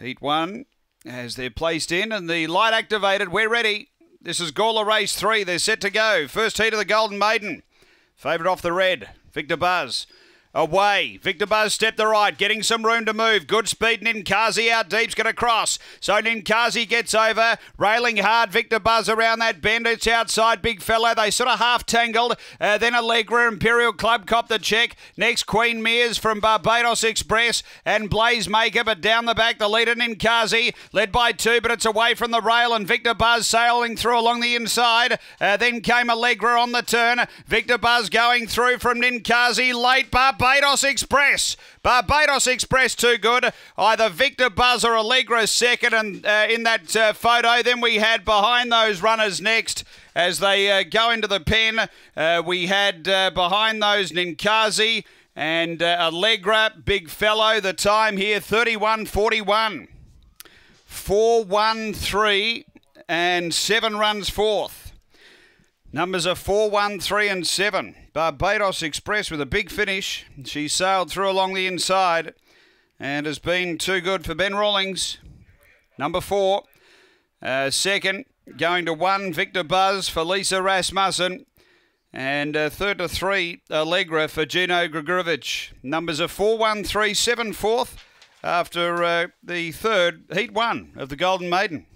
Heat one as they're placed in and the light activated. We're ready. This is Gawler Race 3. They're set to go. First heat of the Golden Maiden. Favourite off the red. Victor Buzz. Away. Victor Buzz step the right, getting some room to move. Good speed. Ninkazi out deep's going to cross. So Ninkazi gets over, railing hard. Victor Buzz around that bend. It's outside. Big fellow. They sort of half tangled. Uh, then Allegra Imperial Club cop the check. Next Queen Mears from Barbados Express and Blaze Maker. But down the back, the leader Ninkazi led by two, but it's away from the rail. And Victor Buzz sailing through along the inside. Uh, then came Allegra on the turn. Victor Buzz going through from Ninkazi. Late Barbados. Barbados Express. Barbados Express too good. Either Victor Buzz or Allegra second, and uh, in that uh, photo, then we had behind those runners next. As they uh, go into the pen, uh, we had uh, behind those Ninkazi and uh, Allegra, big fellow. The time here 31.41. 4 1 3 and 7 runs fourth. Numbers are 4, 1, 3 and 7. Barbados Express with a big finish. She sailed through along the inside and has been too good for Ben Rawlings. Number 4. Uh, second, going to 1, Victor Buzz for Lisa Rasmussen. And uh, third to 3, Allegra for Gino Grigorovich. Numbers are 4, 1, 3, 7, fourth after uh, the third Heat 1 of the Golden Maiden.